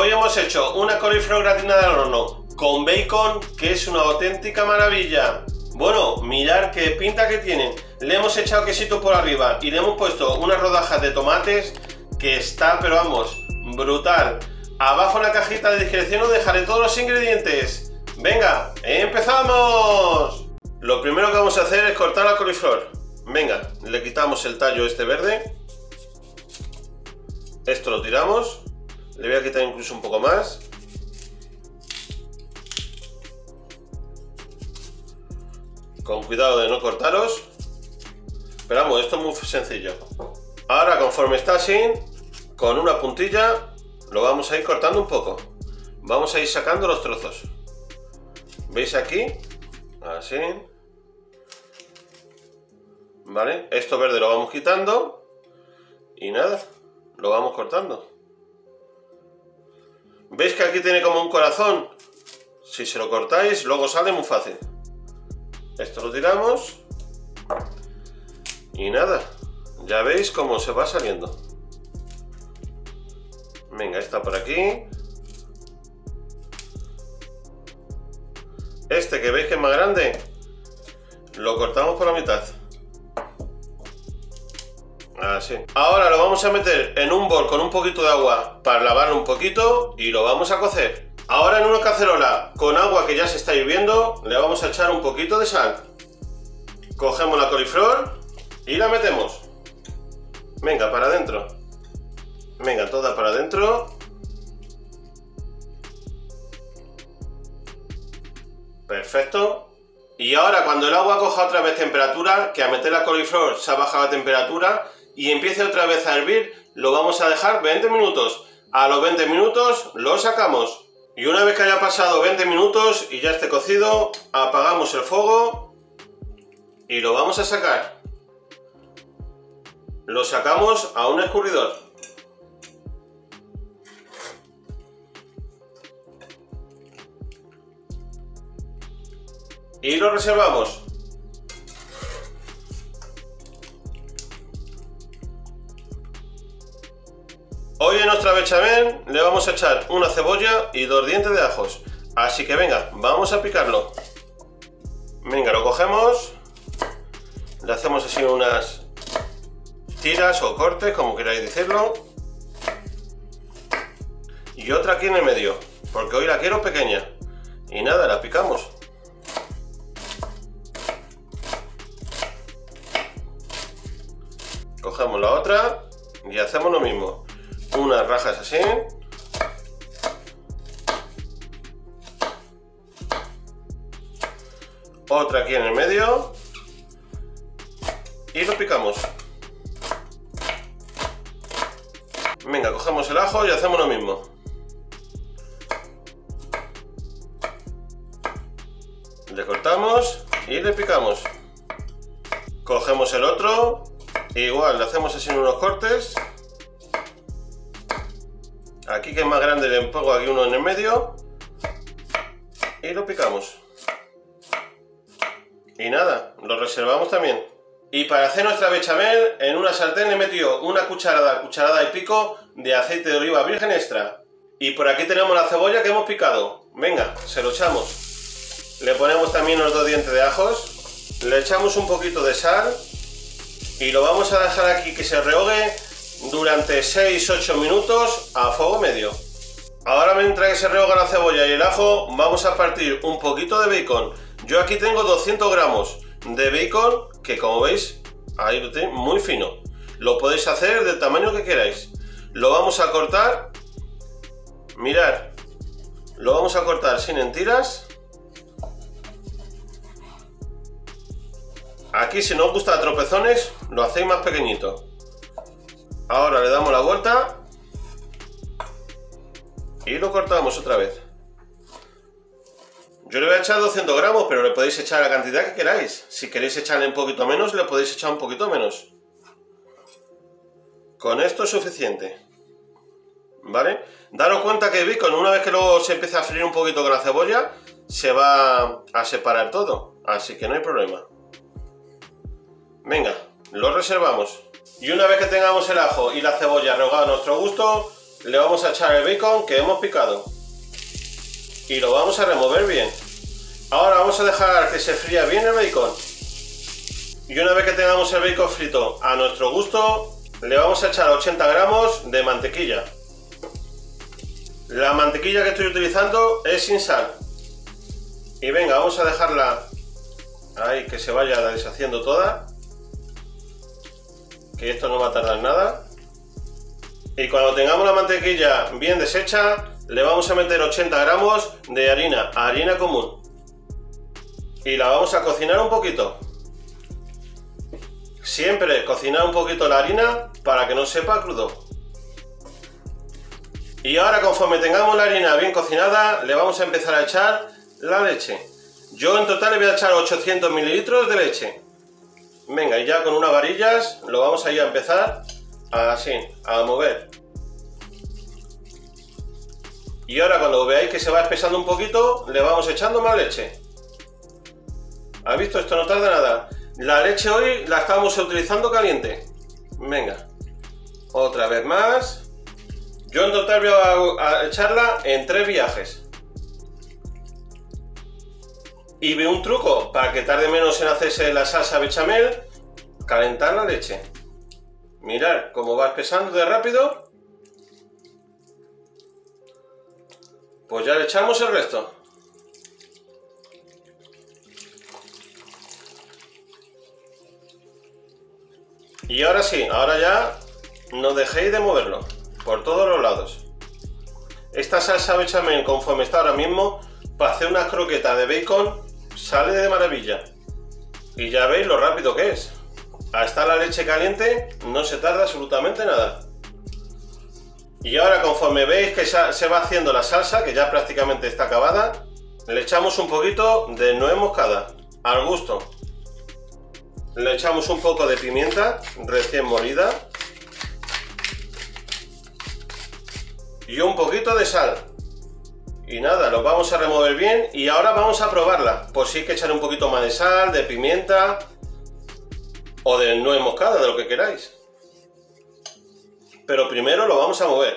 hoy hemos hecho una coliflor gratinada al horno con bacon, que es una auténtica maravilla. Bueno, mirad qué pinta que tienen. Le hemos echado quesito por arriba y le hemos puesto unas rodajas de tomates que está, pero vamos, brutal. Abajo en la cajita de descripción os dejaré todos los ingredientes. Venga, empezamos. Lo primero que vamos a hacer es cortar la coliflor. Venga, le quitamos el tallo este verde. Esto lo tiramos. Le voy a quitar incluso un poco más. Con cuidado de no cortaros. Pero vamos, esto es muy sencillo. Ahora, conforme está así, con una puntilla, lo vamos a ir cortando un poco. Vamos a ir sacando los trozos. ¿Veis aquí? Así. ¿Vale? Esto verde lo vamos quitando. Y nada, lo vamos cortando. ¿Veis que aquí tiene como un corazón? Si se lo cortáis, luego sale muy fácil. Esto lo tiramos. Y nada, ya veis cómo se va saliendo. Venga, está por aquí. Este que veis que es más grande, lo cortamos por la mitad. Así. Ahora lo vamos a meter en un bol con un poquito de agua para lavarlo un poquito y lo vamos a cocer. Ahora en una cacerola con agua que ya se está hirviendo le vamos a echar un poquito de sal. Cogemos la coliflor y la metemos. Venga, para adentro. Venga, toda para adentro. Perfecto. Y ahora cuando el agua coja otra vez temperatura, que a meter la coliflor se ha bajado la temperatura, y empiece otra vez a hervir, lo vamos a dejar 20 minutos. A los 20 minutos lo sacamos. Y una vez que haya pasado 20 minutos y ya esté cocido, apagamos el fuego y lo vamos a sacar. Lo sacamos a un escurridor. Y lo reservamos. Hoy en nuestra bechamel le vamos a echar una cebolla y dos dientes de ajos. Así que venga, vamos a picarlo. Venga, lo cogemos. Le hacemos así unas tiras o cortes, como queráis decirlo. Y otra aquí en el medio, porque hoy la quiero pequeña. Y nada, la picamos. Cogemos la otra y hacemos lo mismo unas rajas así. Otra aquí en el medio. Y lo picamos. Venga, cogemos el ajo y hacemos lo mismo. Le cortamos y le picamos. Cogemos el otro, igual le hacemos así en unos cortes Aquí que es más grande le pongo aquí uno en el medio. Y lo picamos. Y nada, lo reservamos también. Y para hacer nuestra bechamel, en una sartén le he metido una cucharada, cucharada y pico de aceite de oliva virgen extra. Y por aquí tenemos la cebolla que hemos picado. Venga, se lo echamos. Le ponemos también los dos dientes de ajos. Le echamos un poquito de sal. Y lo vamos a dejar aquí que se rehogue durante 6-8 minutos a fuego medio. Ahora mientras se rehoga la cebolla y el ajo, vamos a partir un poquito de bacon. Yo aquí tengo 200 gramos de bacon, que como veis, ahí lo muy fino. Lo podéis hacer del tamaño que queráis. Lo vamos a cortar, mirad, lo vamos a cortar sin entiras. Aquí si no os gusta tropezones, lo hacéis más pequeñito. Ahora le damos la vuelta y lo cortamos otra vez. Yo le voy a echar 200 gramos, pero le podéis echar la cantidad que queráis. Si queréis echarle un poquito menos, le podéis echar un poquito menos. Con esto es suficiente. ¿Vale? Daros cuenta que el bacon, una vez que luego se empieza a freír un poquito con la cebolla, se va a separar todo. Así que no hay problema. Venga, lo reservamos. Y una vez que tengamos el ajo y la cebolla rehogado a nuestro gusto, le vamos a echar el bacon que hemos picado. Y lo vamos a remover bien. Ahora vamos a dejar que se fría bien el bacon. Y una vez que tengamos el bacon frito a nuestro gusto, le vamos a echar 80 gramos de mantequilla. La mantequilla que estoy utilizando es sin sal. Y venga, vamos a dejarla ahí que se vaya deshaciendo toda. Que esto no va a tardar nada. Y cuando tengamos la mantequilla bien deshecha, le vamos a meter 80 gramos de harina, harina común. Y la vamos a cocinar un poquito. Siempre cocinar un poquito la harina para que no sepa crudo. Y ahora conforme tengamos la harina bien cocinada, le vamos a empezar a echar la leche. Yo en total le voy a echar 800 mililitros de leche. Venga, y ya con unas varillas lo vamos a ir a empezar así, a mover. Y ahora cuando veáis que se va espesando un poquito, le vamos echando más leche. ¿Has visto? Esto no tarda nada. La leche hoy la estamos utilizando caliente. Venga. Otra vez más. Yo en total voy a, echarla en tres viajes. Y ve un truco para que tarde menos en hacerse la salsa bechamel, calentar la leche. Mirad cómo va espesando de rápido Pues ya le echamos el resto. Y ahora sí, ahora ya no dejéis de moverlo por todos los lados. Esta salsa bechamel conforme está ahora mismo, para hacer una croqueta de bacon, sale de maravilla. Y ya veis lo rápido que es. Hasta la leche caliente no se tarda absolutamente nada. Y ahora conforme veis que se va haciendo la salsa, que ya prácticamente está acabada, le echamos un poquito de nuez moscada, al gusto. Le echamos un poco de pimienta recién molida. Y un poquito de sal. Y nada, lo vamos a remover bien y ahora vamos a probarla. Por si hay que echar un poquito más de sal, de pimienta o de nuez moscada, de lo que queráis pero primero lo vamos a mover.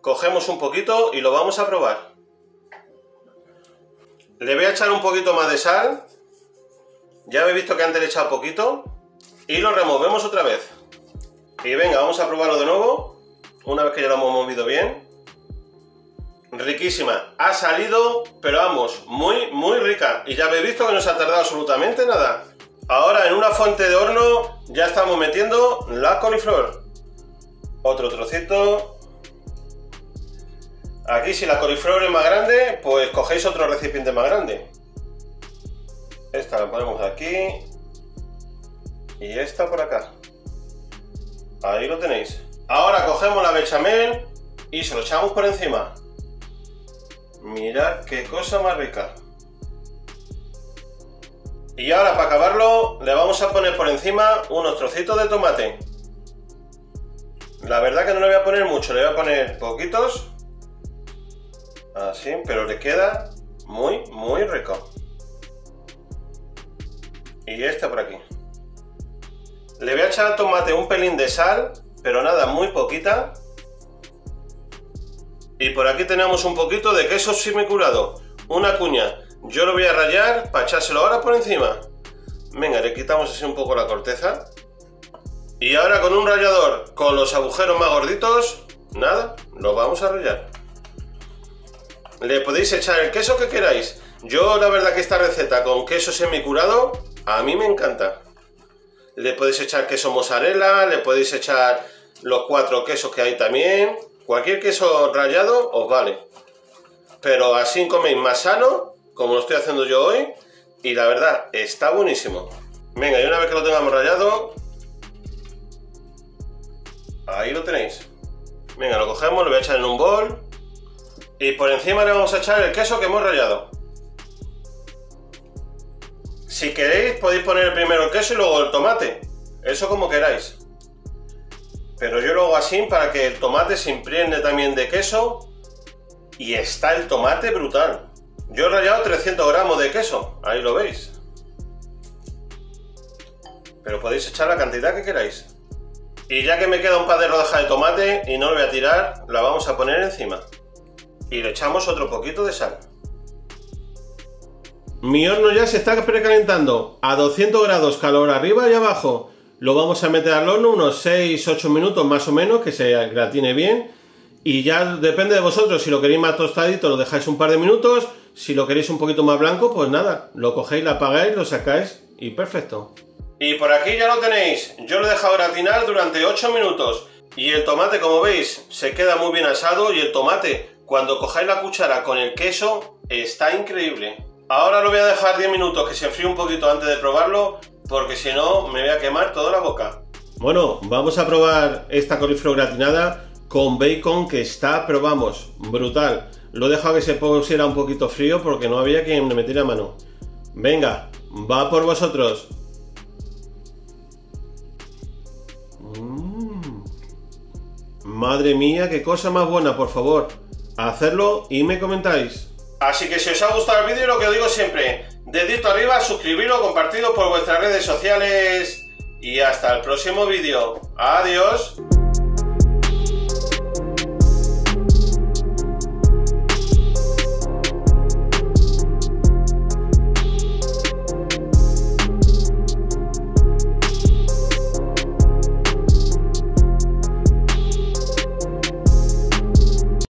Cogemos un poquito y lo vamos a probar. Le voy a echar un poquito más de sal. Ya habéis visto que antes le he poquito. Y lo removemos otra vez. Y venga, vamos a probarlo de nuevo. Una vez que ya lo hemos movido bien. Riquísima. Ha salido, pero vamos, muy, muy rica. Y ya habéis visto que no se ha tardado absolutamente nada. Ahora en una fuente de horno ya estamos metiendo la coliflor. Otro trocito. Aquí si la coliflor es más grande, pues cogéis otro recipiente más grande. Esta la ponemos aquí. Y esta por acá. Ahí lo tenéis. Ahora cogemos la bechamel y se lo echamos por encima. Mirad qué cosa más rica. Y ahora para acabarlo le vamos a poner por encima unos trocitos de tomate. La verdad que no le voy a poner mucho, le voy a poner poquitos. Así, pero le queda muy, muy rico. Y este por aquí. Le voy a echar al tomate un pelín de sal, pero nada, muy poquita. Y por aquí tenemos un poquito de queso curado, una cuña. Yo lo voy a rayar para echárselo ahora por encima. Venga, le quitamos así un poco la corteza. Y ahora con un rallador con los agujeros más gorditos, nada, lo vamos a rallar. Le podéis echar el queso que queráis. Yo la verdad que esta receta con queso semicurado, a mí me encanta. Le podéis echar queso mozzarella, le podéis echar los cuatro quesos que hay también. Cualquier queso rallado os vale. Pero así coméis más sano, como lo estoy haciendo yo hoy. Y la verdad, está buenísimo. Venga, y una vez que lo tengamos rallado, Ahí lo tenéis. Venga, lo cogemos, lo voy a echar en un bol. Y por encima le vamos a echar el queso que hemos rallado. Si queréis, podéis poner primero el queso y luego el tomate. Eso como queráis. Pero yo lo hago así para que el tomate se impregne también de queso. Y está el tomate brutal. Yo he rallado 300 gramos de queso. Ahí lo veis. Pero podéis echar la cantidad que queráis. Y ya que me queda un par de rodajas de tomate y no lo voy a tirar, la vamos a poner encima. Y le echamos otro poquito de sal. Mi horno ya se está precalentando a 200 grados, calor arriba y abajo. Lo vamos a meter al horno unos 6-8 minutos más o menos, que se gratine bien. Y ya depende de vosotros, si lo queréis más tostadito lo dejáis un par de minutos, si lo queréis un poquito más blanco, pues nada, lo cogéis, lo apagáis, lo sacáis y perfecto. Y por aquí ya lo tenéis, yo lo he dejado gratinar durante 8 minutos y el tomate como veis se queda muy bien asado y el tomate cuando cojáis la cuchara con el queso está increíble. Ahora lo voy a dejar 10 minutos que se enfríe un poquito antes de probarlo porque si no me voy a quemar toda la boca. Bueno, vamos a probar esta coliflor gratinada con bacon que está, probamos, brutal. Lo he dejado que se pusiera un poquito frío porque no había quien me metiera mano. Venga, va por vosotros. Madre mía, qué cosa más buena, por favor. Hacerlo y me comentáis. Así que si os ha gustado el vídeo, lo que os digo siempre, dedito arriba, suscribiros, compartido por vuestras redes sociales y hasta el próximo vídeo. Adiós.